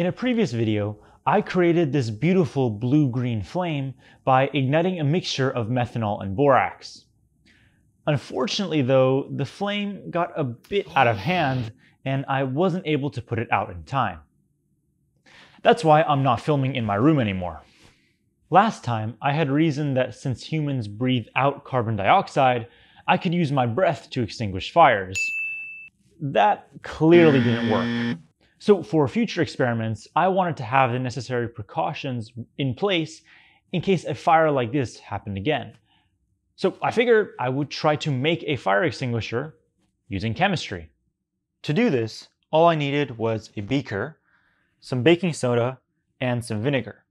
In a previous video, I created this beautiful blue-green flame by igniting a mixture of methanol and borax. Unfortunately though, the flame got a bit out of hand and I wasn't able to put it out in time. That's why I'm not filming in my room anymore. Last time, I had reasoned that since humans breathe out carbon dioxide, I could use my breath to extinguish fires. That clearly didn't work. So for future experiments, I wanted to have the necessary precautions in place in case a fire like this happened again. So I figured I would try to make a fire extinguisher using chemistry. To do this, all I needed was a beaker, some baking soda, and some vinegar.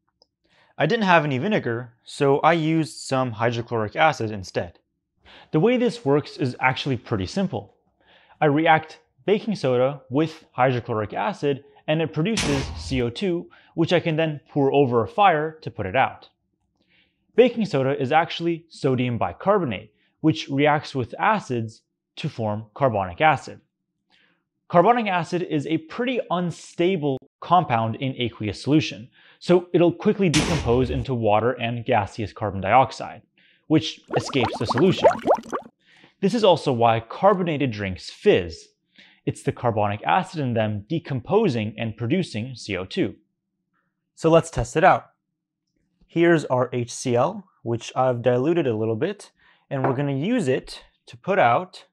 I didn't have any vinegar, so I used some hydrochloric acid instead. The way this works is actually pretty simple. I react baking soda with hydrochloric acid and it produces CO2, which I can then pour over a fire to put it out. Baking soda is actually sodium bicarbonate, which reacts with acids to form carbonic acid. Carbonic acid is a pretty unstable compound in aqueous solution, so it'll quickly decompose into water and gaseous carbon dioxide, which escapes the solution. This is also why carbonated drinks fizz, it's the carbonic acid in them decomposing and producing CO2. So let's test it out. Here's our HCl, which I've diluted a little bit, and we're going to use it to put out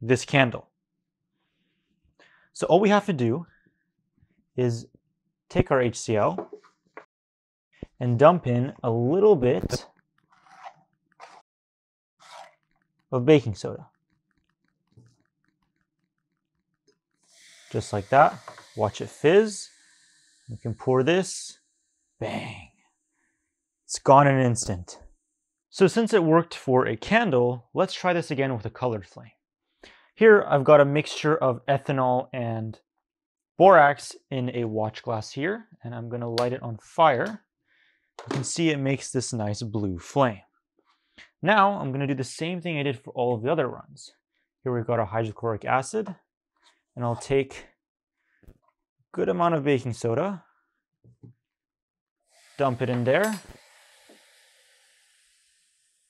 this candle. So all we have to do is take our HCl and dump in a little bit of baking soda. Just like that. Watch it fizz. We can pour this, bang. It's gone in an instant. So since it worked for a candle, let's try this again with a colored flame. Here I've got a mixture of ethanol and borax in a watch glass here, and I'm gonna light it on fire. You can see it makes this nice blue flame. Now I'm gonna do the same thing I did for all of the other runs. Here we've got a hydrochloric acid, and I'll take a good amount of baking soda, dump it in there.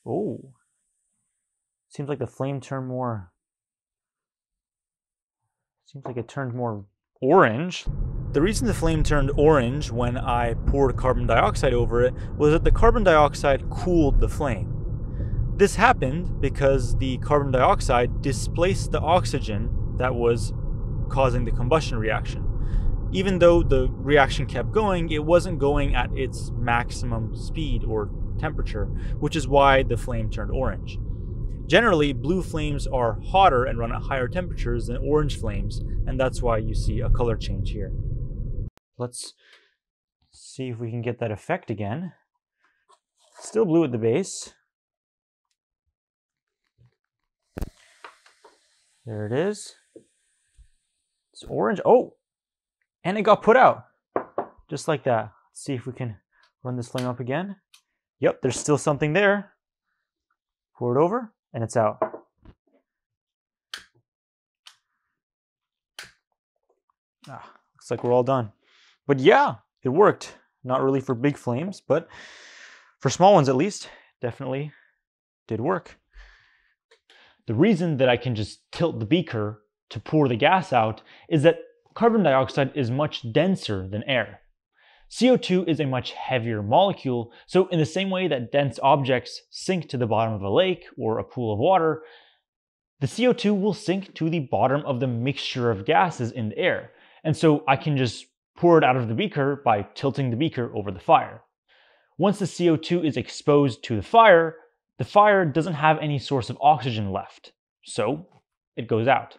Oh, seems like the flame turned more, seems like it turned more orange. The reason the flame turned orange when I poured carbon dioxide over it was that the carbon dioxide cooled the flame. This happened because the carbon dioxide displaced the oxygen that was causing the combustion reaction. Even though the reaction kept going, it wasn't going at its maximum speed or temperature, which is why the flame turned orange. Generally, blue flames are hotter and run at higher temperatures than orange flames, and that's why you see a color change here. Let's see if we can get that effect again. Still blue at the base. There it is. It's orange. Oh, and it got put out just like that. Let's see if we can run this flame up again. Yep, there's still something there. Pour it over and it's out. Ah, looks like we're all done. But yeah, it worked. Not really for big flames, but for small ones at least, definitely did work. The reason that I can just tilt the beaker to pour the gas out is that carbon dioxide is much denser than air. CO2 is a much heavier molecule, so in the same way that dense objects sink to the bottom of a lake or a pool of water, the CO2 will sink to the bottom of the mixture of gases in the air. And so I can just pour it out of the beaker by tilting the beaker over the fire. Once the CO2 is exposed to the fire, the fire doesn't have any source of oxygen left, so it goes out.